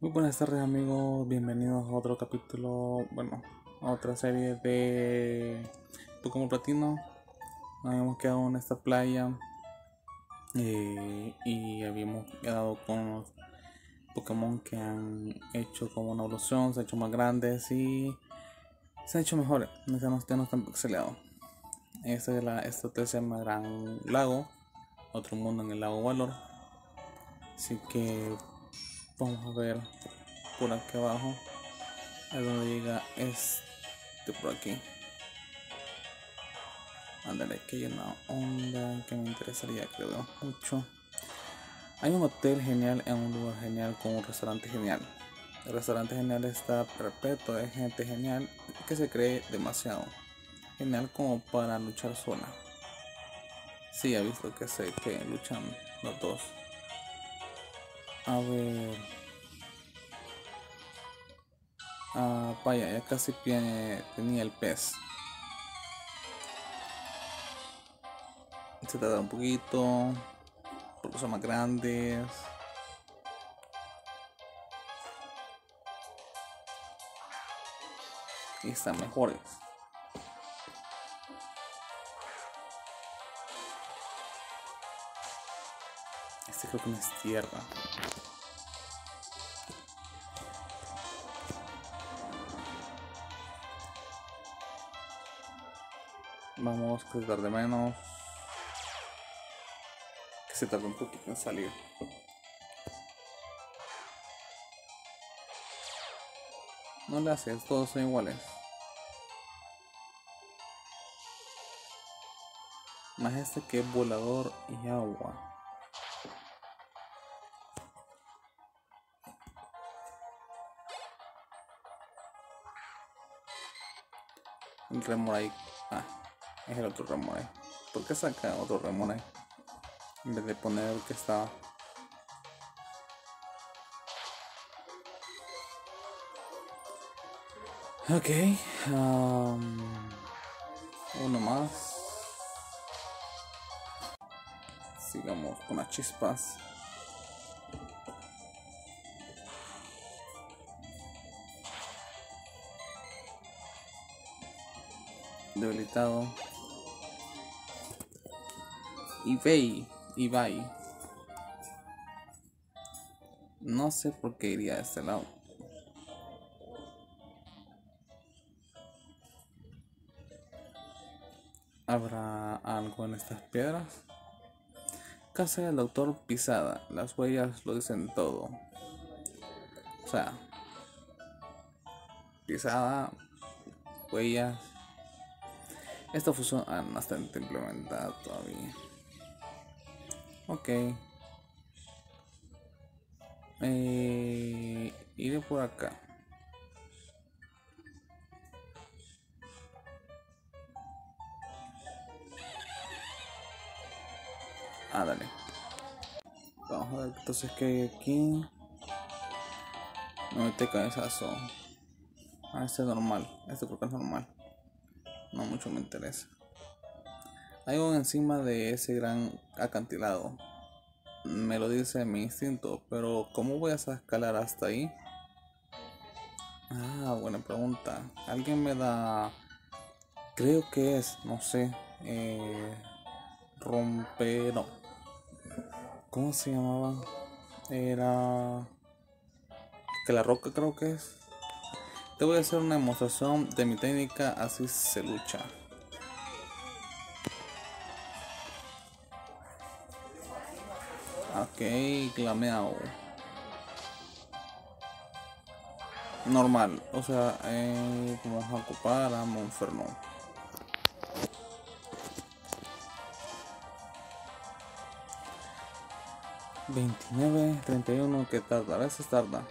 Muy buenas tardes amigos, bienvenidos a otro capítulo, bueno, a otra serie de Pokémon Platino. Nos habíamos quedado en esta playa eh, y habíamos quedado con los Pokémon que han hecho como una evolución, se han hecho más grandes y se han hecho mejores, no, ya no están pixelados. Esta es la esta se llama Gran Lago, otro mundo en el lago Valor. Así que Vamos a ver por aquí abajo a donde llega este por aquí. Ándale, que hay una onda que me interesaría, creo mucho. Hay un hotel genial en un lugar genial con un restaurante genial. El restaurante genial está repleto de gente genial que se cree demasiado genial como para luchar sola. Sí, ha visto que sé que luchan los dos. A ver. Ah, vaya, ya casi tenía el pez. Se tarda un poquito. Porque son más grandes. Y están mejores. Este creo que no es tierra. Vamos a dar de menos. Que se tarda un poquito en salir. No le haces, todos son iguales. Más este que es volador y agua. El remorai. Ah, es el otro Remorai. ¿Por qué saca otro Remorai? En vez de poner el que estaba. Ok. Um, uno más. Sigamos con las chispas. Debilitado. Ibai, Ibai. No sé por qué iría a este lado. ¿Habrá algo en estas piedras? Casa del doctor Pisada. Las huellas lo dicen todo. O sea, Pisada, huellas. Esta fusión ah, no está implementada todavía. Ok. Eh, iré por acá. Ah, dale. Vamos a ver entonces que hay aquí. No te cabezazo. Ah, este es normal. Este creo que es normal. No mucho me interesa. Hay encima de ese gran acantilado. Me lo dice mi instinto, pero ¿cómo voy a escalar hasta ahí? Ah, buena pregunta. ¿Alguien me da... Creo que es, no sé. Eh. No. ¿Cómo se llamaba? Era... Que la roca creo que es. Te voy a hacer una demostración de mi técnica, así se lucha. Ok, clameado. Normal, o sea, eh, vamos a ocupar a Monferno. Veintinueve, treinta y uno, que tarda, a veces tarda.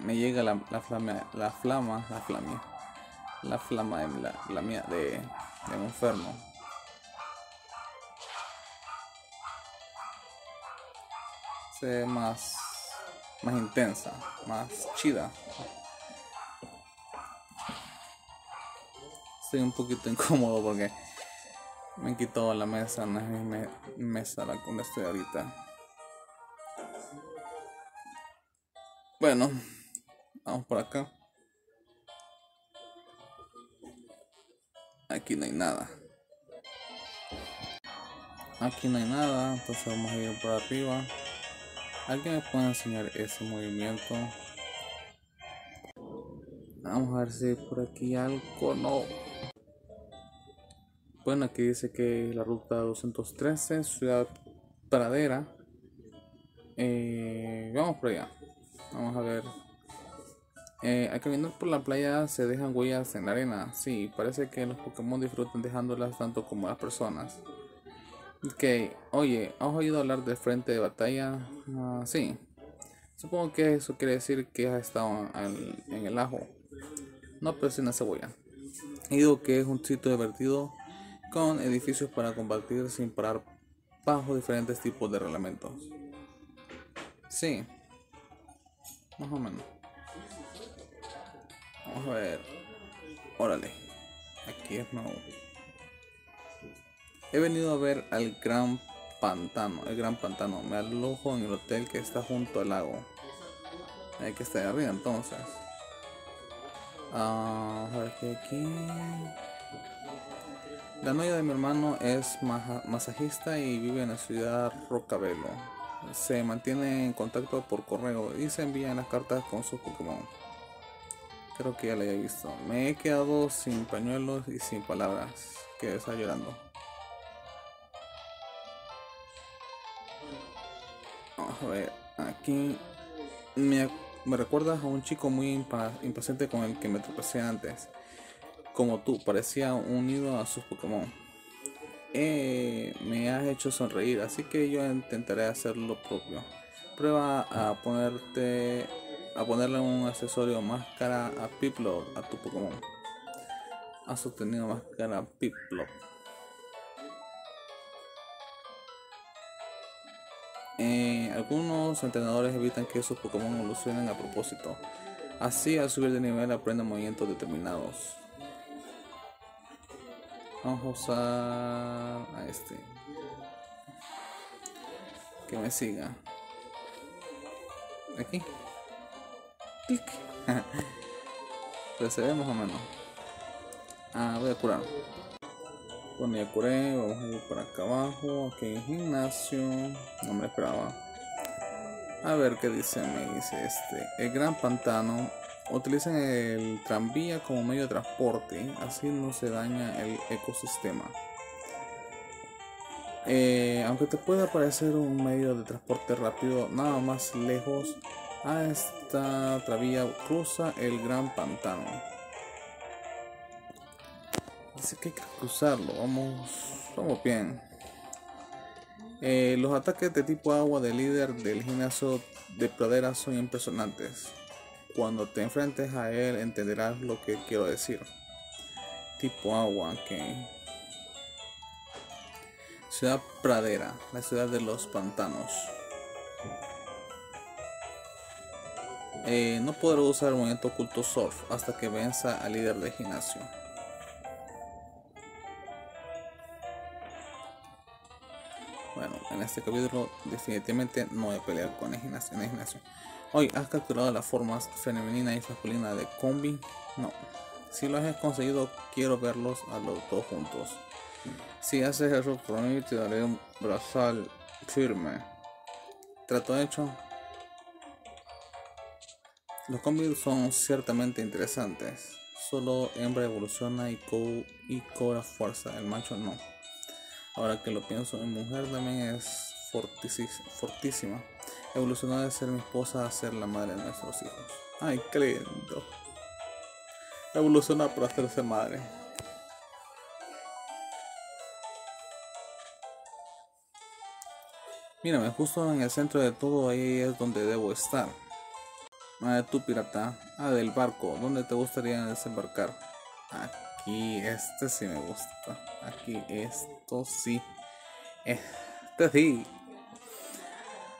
Me llega la, la flama, la flama, la flama, la flama de la, la mía de Monferno. se ve más, más intensa, más chida. Estoy un poquito incómodo porque me quitó la mesa, no es mi mesa la que estoy ahorita. Bueno, vamos por acá. Aquí no hay nada. Aquí no hay nada, entonces vamos a ir por arriba. ¿Alguien me puede enseñar ese movimiento? Vamos a ver si por aquí algo no. Bueno, aquí dice que la ruta 213, Ciudad Pradera. Eh, vamos por allá. Vamos a ver. Eh, al caminar por la playa se dejan huellas en la arena. Sí, parece que los Pokémon disfrutan dejándolas tanto como las personas. Ok, oye, ¿has oído hablar de frente de batalla? Ah, sí. Supongo que eso quiere decir que has estado en, el ajo. No, pero sin la cebolla. Y digo que es un sitio divertido con edificios para combatir sin parar bajo diferentes tipos de reglamentos. Sí, más o menos. Vamos a ver. Órale. Aquí es nuevo. He venido a ver al gran pantano. El gran pantano. Me alojo en el hotel que está junto al lago. Hay que estar arriba entonces. Ah, a ver qué aquí. La novia de mi hermano es masajista y vive en la ciudad Rocabelo. Se mantiene en contacto por correo y se envían las cartas con su Pokémon. Creo que ya la haya visto. Me he quedado sin pañuelos y sin palabras. Que está llorando. A ver. Aquí me, recuerdas a un chico muy impaciente con el que me tropecé antes. Como tú, parecía unido a sus Pokémon. Eh, me has hecho sonreír, así que yo intentaré hacer lo propio. Prueba a ponerte a ponerle un accesorio máscara a Piplo a tu Pokémon. Ha sostenido máscara a algunos entrenadores evitan que sus Pokémon evolucionen a propósito. Así al subir de nivel aprenden movimientos determinados. Vamos a usar a este. Que me siga. Aquí. Ve más o menos. Ah, voy a curar. Bueno, ya curé. Vamos a ir por acá abajo. Aquí en gimnasio. No me esperaba. A ver qué dice. Me dice este. El gran pantano. Utilizan el tranvía como medio de transporte. Así no se daña el ecosistema. Eh, aunque te pueda parecer un medio de transporte rápido, nada más lejos a esta travía cruza el gran pantano. Dice que hay que cruzarlo. Vamos, vamos bien. Eh, los ataques de tipo agua del líder del gimnasio de pradera son impresionantes. Cuando te enfrentes a él entenderás lo que quiero decir. Tipo agua, que Ciudad Pradera, la ciudad de los pantanos. Eh, no podrá usar el movimiento oculto Surf hasta que venza al líder de gimnasio. En este capítulo definitivamente no voy a pelear con el gimnasio. En. Hoy, ¿has capturado las formas femenina y masculina de Combi? No. Si lo has conseguido, quiero verlos a los dos juntos. Si haces eso por mí, te daré un brazal firme. ¿Trato hecho? Los combis son ciertamente interesantes. Solo hembra evoluciona y, cobra fuerza, el macho no. Ahora que lo pienso, en mujer también es fortísima. Evolucionó de ser mi esposa a ser la madre de nuestros hijos. Ay, qué lindo. Evoluciona para hacerse madre. Mírame, justo en el centro de todo ahí es donde debo estar. Ah, tú pirata. Ah, del barco. ¿Dónde te gustaría desembarcar? Aquí, este sí me gusta. Aquí, esto sí. Este sí.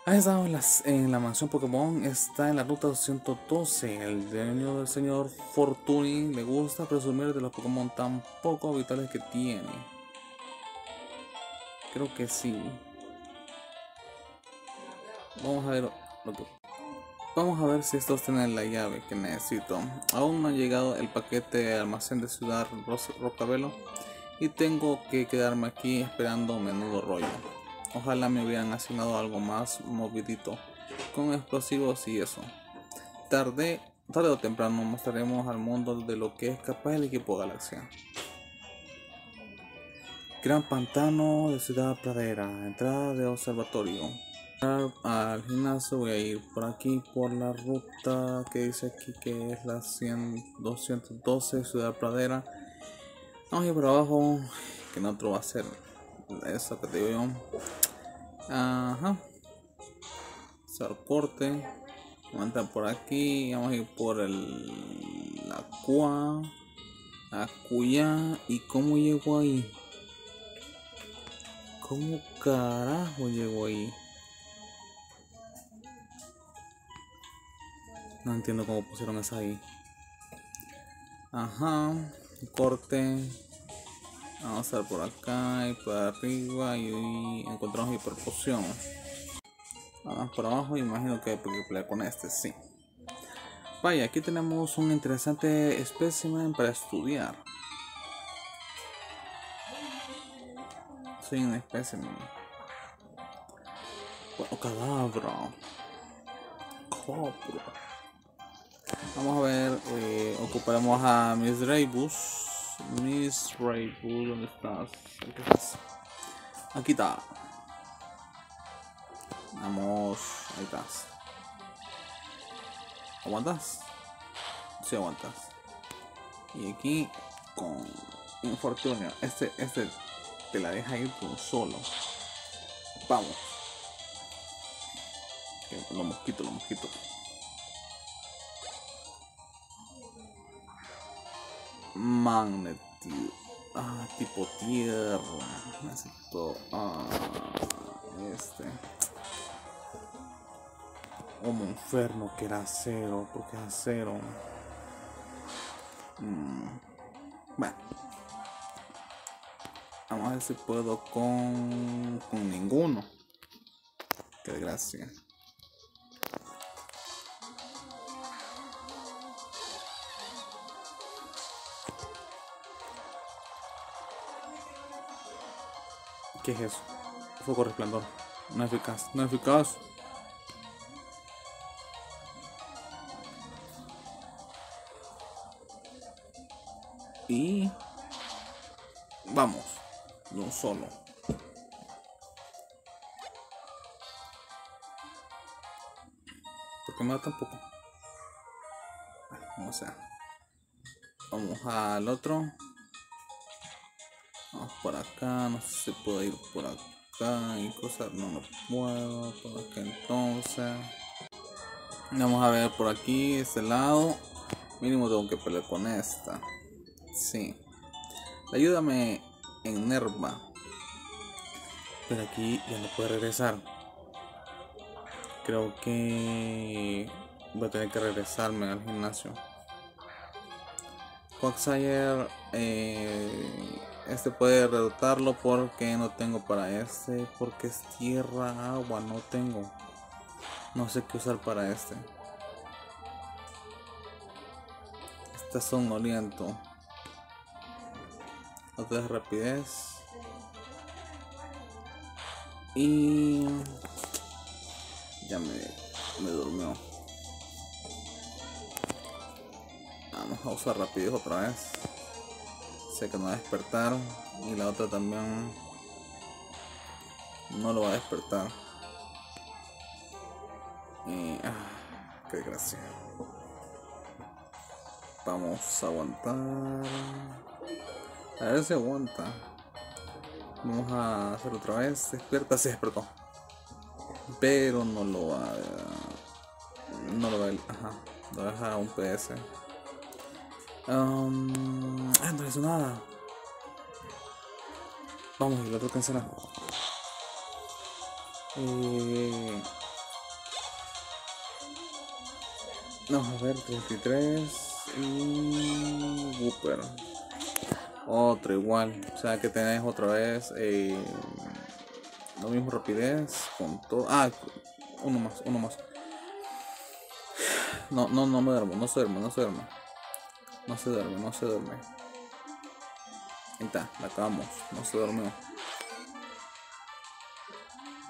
Ha estado en, en la mansión Pokémon. Está en la ruta 212. El dueño del señor Fortuny le gusta presumir de los Pokémon tan poco habituales que tiene. Creo que sí. Vamos a ver lo que Vamos a ver si estos tienen la llave que necesito. Aún no ha llegado el paquete de almacén de Ciudad Rocabelo y tengo que quedarme aquí esperando menudo rollo. Ojalá me hubieran asignado algo más movidito, con explosivos y eso. Tarde, tarde o temprano mostraremos al mundo de lo que es capaz el equipo Galaxia. Gran pantano de Ciudad Pradera, entrada de observatorio. Al gimnasio voy a ir por aquí por la ruta que dice aquí que es la 100, 212 Ciudad Pradera. Vamos a ir por abajo, que no otro va a ser eso que te digo yo. Ajá. Hacer corte. Vamos a por aquí. Vamos a ir por el. La cua. La cuya. ¿Y cómo llego ahí? ¿Cómo carajo llego ahí? No entiendo cómo pusieron esa ahí. Ajá. Corte. Vamos a ver por acá y por arriba y encontramos hiperpoción. Vamos por abajo, imagino que hay con este, sí. Vaya, aquí tenemos un interesante espécimen para estudiar. Sí, un espécimen. Oh, cadabra. Cobra. Vamos a ver, eh, ocuparemos a Miss Raybus. Miss Raybus, ¿dónde estás? Aquí está. Vamos, ahí estás. ¿Aguantas? Sí, aguantas. Y aquí con infortunio. Este, este te la deja ir por solo. Vamos. Los mosquitos, los mosquitos. Magnetismo. Ah, tipo tierra. Necesito. Ah, este. Como inferno que era acero. Porque es acero. Mm, bueno. Vamos a ver si puedo con. con ninguno. Qué desgracia. ¿Qué es eso? Foco resplandor. No eficaz. No eficaz. Y vamos, no solo. Porque me da tampoco. O sea, vamos al otro por acá, no sé si puedo ir por acá y cosas, no lo puedo, por acá entonces. Vamos a ver por aquí, este lado. Mínimo tengo que pelear con esta. Sí. Ayúdame en Nerva. Pero aquí ya no puede regresar. Creo que voy a tener que regresarme al gimnasio. Quagsire eh, este puede redotarlo porque no tengo para este. Porque es tierra, agua, no tengo. No sé qué usar para este. Este son oliento. Otra es rapidez. Y ya me, me durmió. Vamos a usar rapidez otra vez sé que no va a despertar y la otra también no lo va a despertar. Y ah, qué desgracia. Vamos a aguantar. A ver si aguanta. Vamos a hacer otra vez. Despierta se despertó. Pero no lo va a no lo va a ajá lo deja un PS Um, ah, hizo nada. Vamos, lo otro cancelar. Eh, vamos a ver, 33 y Wooper. Otro igual. O sea que tenés otra vez eh, lo mismo rapidez con todo. Ah, uno más, uno más. No, no, no me duermo, no se duerme, no se duerme. No se duerme, no se duerme. Ahí está, la acabamos, no se durmió.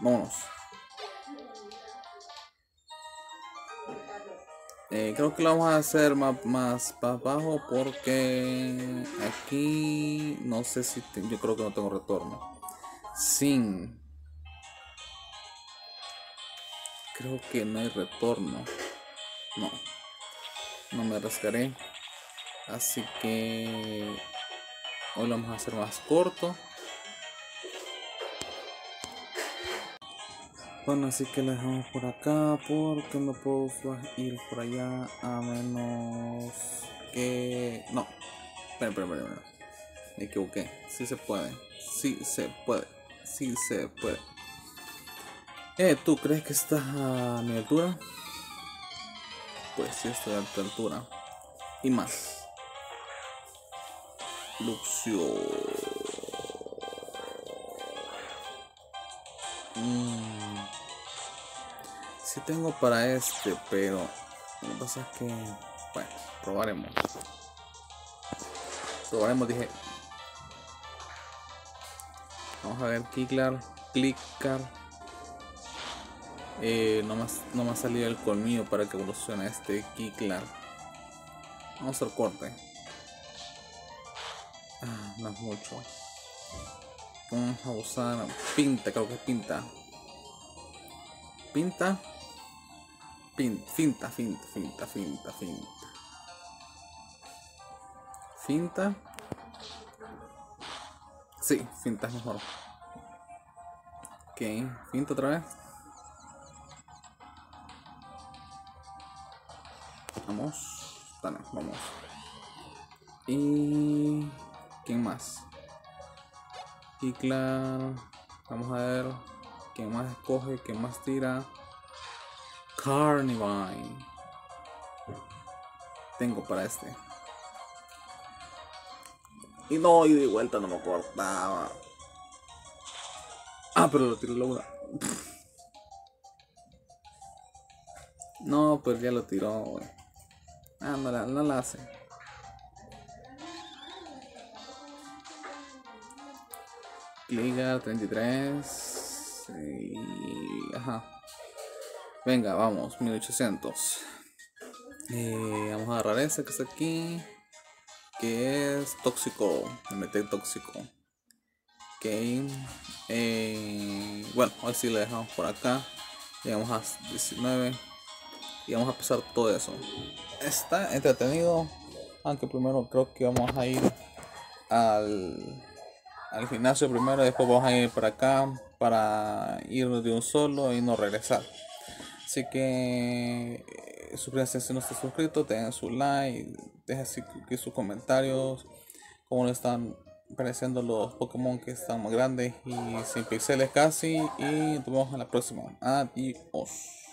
Vámonos. Eh, creo que lo vamos a hacer más, más para abajo porque aquí no sé si yo creo que no tengo retorno. Sin. Creo que no hay retorno. No. No me arriesgaré. Así que hoy lo vamos a hacer más corto. Bueno, así que la dejamos por acá porque no puedo ir por allá a menos que... No, espera, espera, espera, me equivoqué. Sí se puede, sí se puede, sí se puede. Eh, ¿tú crees que estás a mi altura? Pues sí estoy a tu altura. Y más. Luxio. Si tengo para este, pero lo que pasa es que, bueno, probaremos. Probaremos, dije. Vamos a ver, clicar, clicar. Eh, no, más, no me ha salido el colmillo para que evolucione este Kiklar. Vamos a hacer corte. No mucho. Vamos a usar pinta, creo que es pinta. Pinta. Pinta, finta, finta, finta, finta, finta. Finta. Sí, finta es mejor. Ok, finta otra vez. Vamos. Dale, vamos. Y... ¿Quién más? Claro, vamos a ver quién más escoge, quién más tira. Carnivine. Tengo para este. Y no, y de vuelta no me cortaba. Ah, pero lo tiró la una. No, pues ya lo tiró, Ah, no la, no la hace. Liga 33. Y... Ajá. Venga, vamos, 1800. Eh, vamos a agarrar ese que está aquí. Que es tóxico. MT tóxico. Ok. Eh, bueno, hoy sí le dejamos por acá. Llegamos a 19. Y vamos a pasar todo eso. Está entretenido. Aunque primero creo que vamos a ir al, al gimnasio primero. Después vamos a ir para acá. Para ir de un solo y no regresar. Así que eh, suscríbanse si no están suscritos, den su like, dejen sus comentarios, cómo le están pareciendo los Pokémon que están más grandes y sin pixeles casi. Y nos vemos en la próxima. Adiós.